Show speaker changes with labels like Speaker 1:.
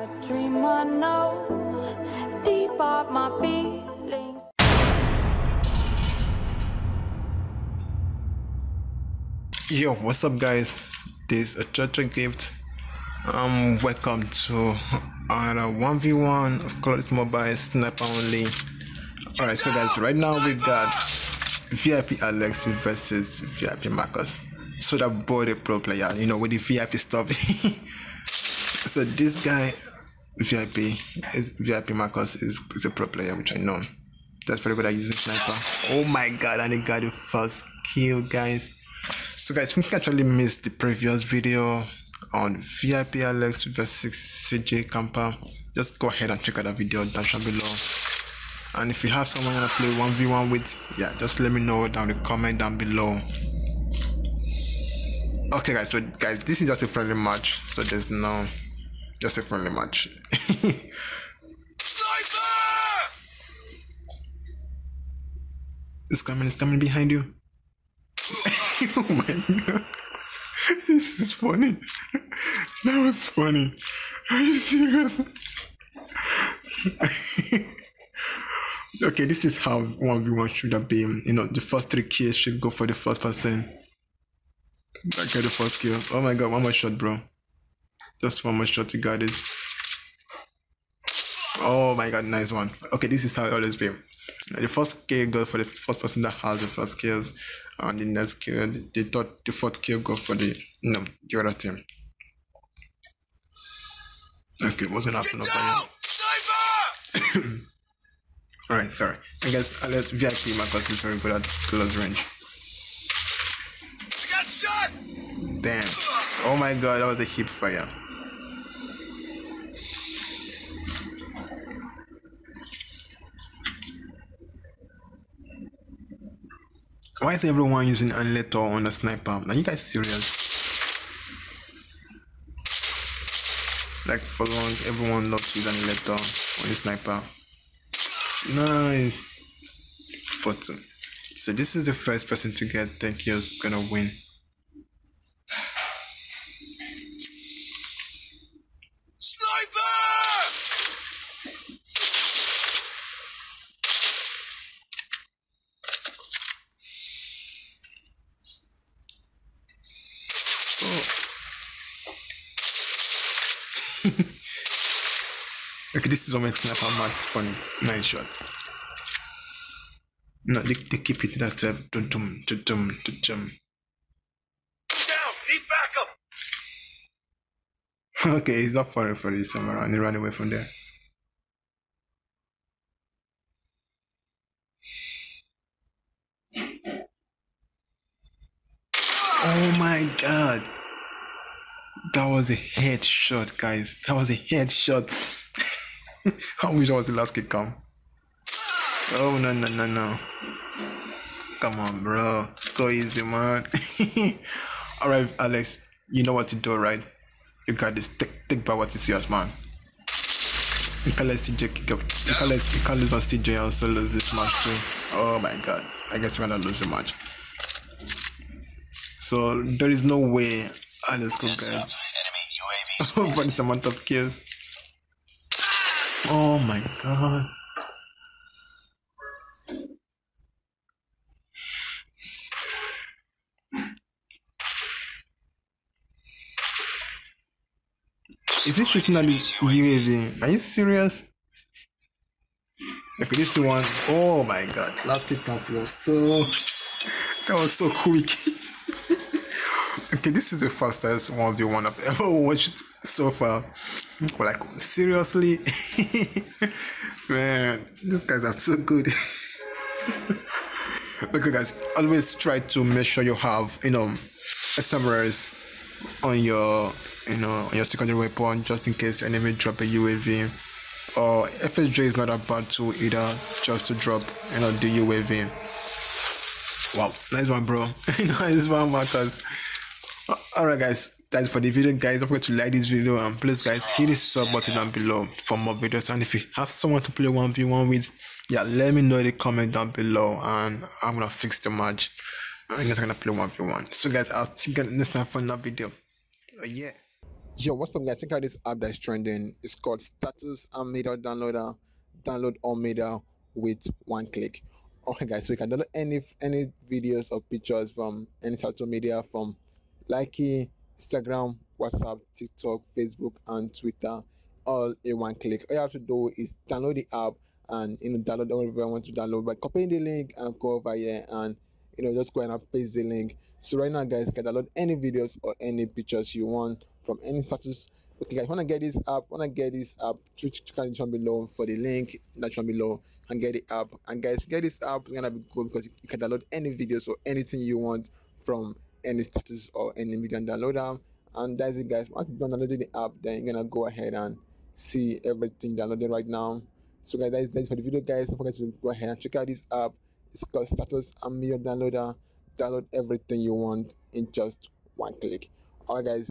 Speaker 1: Dream I know, deep up my feelings.
Speaker 2: Yo, what's up, guys? This is Ochoochogift. Um, welcome to another 1v1 of COD Mobile Sniper Only. Alright, so guys, right now we got VIP Alex versus VIP Marcus. So that boy the pro player, you know, with the VIP stuff. so this guy, VIP, is VIP Marcus is, is a pro player, which I know. That's very good at using sniper. Oh my god, and he got the first kill, guys. So guys, we actually missed the previous video on VIP Alex versus CJ Camper. Just go ahead and check out that video down below. And if you have someone you want to play 1v1 with, yeah, just let me know down the comment down below. Okay guys, so guys, this is just a friendly match, so there's no just a friendly match. It's coming, it's coming behind you. oh my god. This is funny. That was funny. Are you serious? okay, this is how 1v1 should have been. You know, the first three kills should go for the first person. I get the first kill. Oh my god, one more shot, bro. Just one more shot, you got this. Oh my god, nice one. Okay, this is how it always be. The first kill goes for the first person that has the first kills, and the next kill, the third, the fourth kill go for the you know the other team. Okay, what's gonna happen up here? Alright, sorry. I guess unless VIP Marcus is very good at close range.
Speaker 3: got shot!
Speaker 2: Damn. Oh my god, that was a hip fire. Why is everyone using unletter on a sniper? Are you guys serious? Like for long, everyone loves using unletter on a sniper. Nice. Photo. So this is the first person to get 10 kills gonna win.
Speaker 3: Sniper!
Speaker 2: So Okay, this is what makes sniper max funny. Nice shot. No, they, they keep it that stuff. Dum dum dum dum dum.
Speaker 3: Down! Need backup!
Speaker 2: Okay, he's not far for this somewhere and he ran away from there. Oh my god. That was a headshot, guys. That was a headshot. Wish that was the last kick come. Oh no no no no. Come on, bro. Go easy, man. Alright, Alex. You know what to do, right? You got this. Take, take back what is yours, man. You can't let CJ kick up. You can't, let, you can't lose on CJ and also lose this match too. Oh my god. I guess we're gonna lose the match. So there is no way Alex could get
Speaker 3: Enemy UAV
Speaker 2: over this amount of kills. Oh my god. Is this shooting at the UAV? Are you serious? Okay, this one. Oh my god. Last kick was so. That was so quick. okay, this is the fastest 1v1 I've ever watched so far. Like, seriously? Man, these guys are so good. okay, guys, always try to make sure you have, you know, SMRs on your, you know, on your secondary weapon just in case enemy drop a UAV. Or FHJ is not a bad tool either just to drop, you know, the UAV. Wow, nice one, bro. nice one, Marcus. Alright, guys. That's for the video, guys. Don't forget to like this video and please, guys, hit the sub button down below for more videos. And if you have someone to play 1v1 with, yeah, let me know in the comment down below and I'm gonna fix the match. I'm just gonna play 1v1. So, guys, I'll see you guys next time for another video. Uh, yeah. Yo, what's up, guys? Check out this app that's trending. It's called Status and Media Downloader. Download all media with one click. Okay, guys, so you can download any any videos or pictures from any social media from Likee, Instagram, WhatsApp, TikTok, Facebook, and Twitter, all in one click. All you have to do is download the app and you know download whatever you want to download by copying the link and go over here and you know just go and paste the link. So right now, guys, you can download any videos or any pictures you want from any status. Okay, guys, wanna get this app? Wanna get this app? Click down below for the link that's down below and get the app. And guys, get this app, it's gonna be cool because you can download any videos or anything you want from any status or any media and download them. And that's it, guys. Once you download the app, then you're gonna go ahead and see everything downloaded right now. So, guys, that's, that's for the video, guys. Don't forget to go ahead and check out this app. It's called Status and Media Downloader. Download everything you want in just one click. Alright, guys.